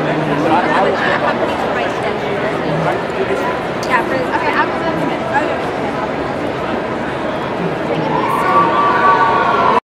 I, I,